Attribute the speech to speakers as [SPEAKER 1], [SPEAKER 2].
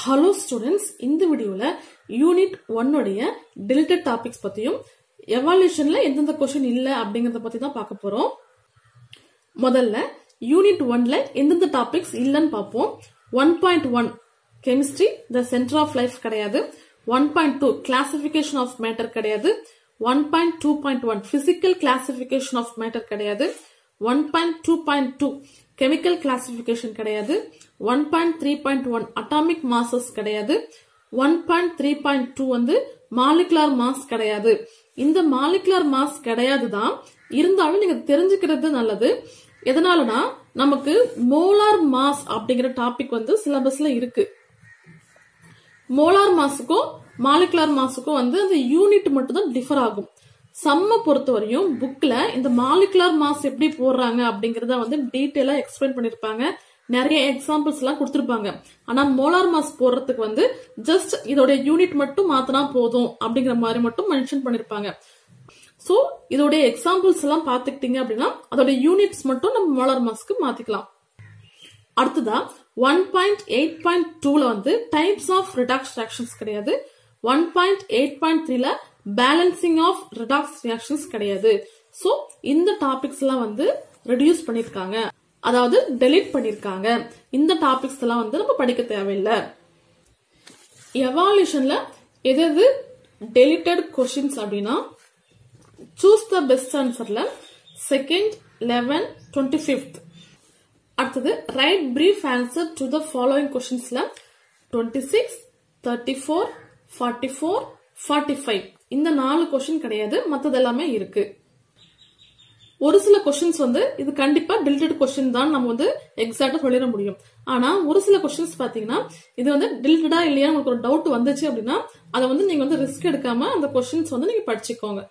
[SPEAKER 1] Hello students இந்த வீடியோல unit ஒன்னுடைய deleted topics பத்தியும் எவால்யூஷன்ல எந்தெந்த கொஸ்டின் இல்ல அப்படிங்கறத பத்தி தான் பார்க்க போறோம். முதல்ல யூனிட் ஒன்ல எந்தெந்த டாபிக்ஸ் இல்லைன்னு பார்ப்போம். One point one chemistry the centre of life கிடையாது. One point two classification of matter கிடையாது. One point two point one physical classification of matter கிடையாது. One point two point two chemical classification கிடையாது. One point three point one atomic masses கிடையாது. One point three point two வந்து molecular mass கிடையாது. இந்த molecular mass கிடையாது தான் இருந்தாலும் நீங்க தெரிஞ்சுக்கிறது நல்லது. எதனாலனா நமக்கு மோலார் மாஸ் அப்படிங்கிற டாபிக் வந்து சிலபஸ்ல இருக்கு. மோலார் மாஸுக்கும் மாலிகுலார் மாஸுக்கும் வந்து அந்த யூனிட் மட்டும் தான் டிஃபர் ஆகும். சம்ம பொறுத்தவரையும் புக்ல இந்த மாலிகுலர் மாஸ் எப்படி போடுறாங்க அப்படிங்கறத வந்து டீட்டெயிலா எக்ஸ்பிளைன் பண்ணிருப்பாங்க. நிறைய எக்ஸாம்பிள்ஸ் எல்லாம் கொடுத்திருப்பாங்க. ஆனா மோலார் மாஸ் போடுறதுக்கு வந்து ஜஸ்ட் இதோட யூனிட் மட்டும் மாத்தினா போதும் அப்படிங்கிற மாதிரி மட்டும் மென்ஷன் பண்ணிருப்பாங்க. சோ இதோட எக்ஸாம்பிள்ஸ் எல்லாம் பாத்துக்கிட்டீங்க அப்படின்னா அதோட யூனிட்ஸ் மட்டும் நம்ம மோலார் மாஸ்க்கு மாத்திக்கலாம். அடுத்ததா ஒன் பாயிண்ட் எயிட் பாயிண்ட் டூல வந்து டைப்ஸ் ஆஃப் ரிடாக்ஸ் ஆக்ஷன்ஸ் கிடையாது. ஒன் பாயிண்ட் எயிட் பாயிண்ட் த்ரீல பேலன்சிங் ஆஃப் ரிடாக்ஸ் ரியாக்ஷன்ஸ் கிடையாது. ஸோ இந்த டாபிக்ஸ் எல்லாம் வந்து ரெடியூஸ் பண்ணிருக்காங்க. அதாவது டெலிட் பண்ணிருக்காங்க. இந்த டாபிக்ஸ் எல்லாம் வந்து நம்ம படிக்க தேவையில்லை. எவால்யூஷன்ல எது எது டெலிட்டட் கொஸ்டின்ஸ் அப்படின்னா சூஸ் த பெஸ்ட் ஆன்சர்ல செகண்ட் லெவன் டுவெண்ட்டி ஃபிஃப்த் அடுத்தது write brief answer to the following கொஸ்டின்ஸ்ல twenty six thirty four forty four forty five இந்த நாலு கொஸ்டின் கிடையாது. மற்றது எல்லாமே இருக்கு. ஒரு சில கொஸ்டின்ஸ் வந்து இது கண்டிப்பா டில்டட் கொஸ்டின் தான் நம்ம வந்து எக்ஸாக்டா சொல்லிட முடியும். ஆனா ஒரு சில கொஸ்டின்ஸ் பாத்தீங்கன்னா இது வந்து டில்டடா இல்லையா உங்களுக்கு ஒரு டவுட் வந்துச்சு அப்படின்னா அதை வந்து நீங்க வந்து ரிஸ்க் எடுக்காம அந்த கொஸ்டின்ஸ் வந்து நீங்க படிச்சுக்கோங்க.